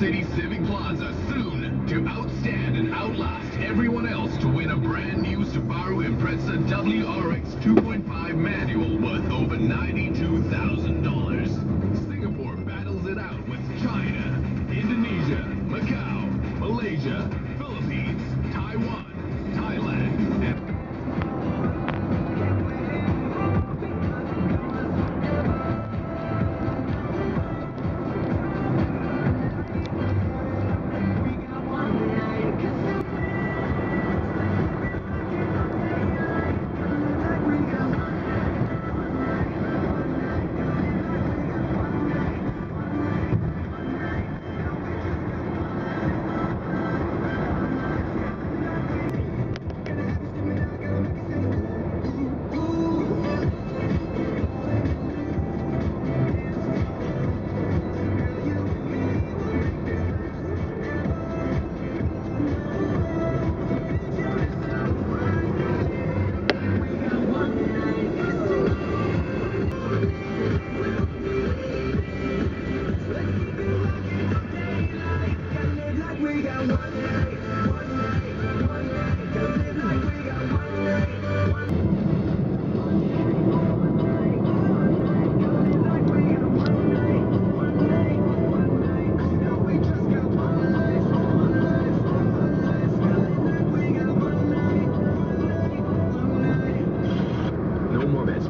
City Civic Plaza soon to outstand and outlast everyone else to win a brand new Subaru Impreza WRX 2.5 manual worth over 92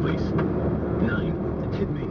place. Nine, the kid made